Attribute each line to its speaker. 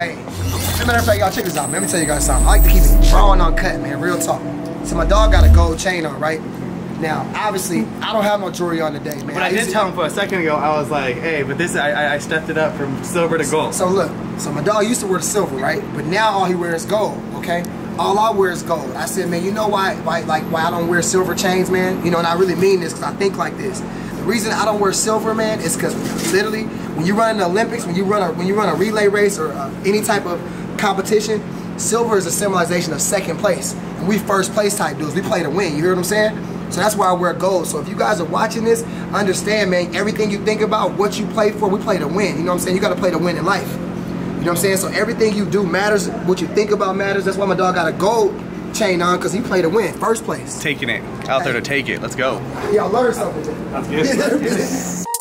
Speaker 1: Hey, as a matter of fact, y'all check this out, man. Let me tell you guys something. I like to keep it raw and uncut, man. Real talk. So my dog got a gold chain on, right? Now, obviously, I don't have no jewelry on today, man.
Speaker 2: But I, did tell him for a second ago, I was like, hey, but this, I, I stepped it up from silver to gold.
Speaker 1: So look, so my dog used to wear the silver, right? But now all he wears is gold, okay? All I wear is gold. I said, man, you know why, why, like, why I don't wear silver chains, man? You know, and I really mean this because I think like this. Reason I don't wear silver, man, is because literally, when you run the Olympics, when you run a, when you run a relay race or uh, any type of competition, silver is a symbolization of second place. And we first place type dudes. We play to win. You hear what I'm saying? So that's why I wear gold. So if you guys are watching this, understand, man, everything you think about, what you play for, we play to win. You know what I'm saying? You got to play to win in life. You know what I'm saying? So everything you do matters. What you think about matters. That's why my dog got a gold chain on because he played to win, first place.
Speaker 2: Taking it out there to take it. Let's go.
Speaker 1: Y'all learn something.
Speaker 2: That's good.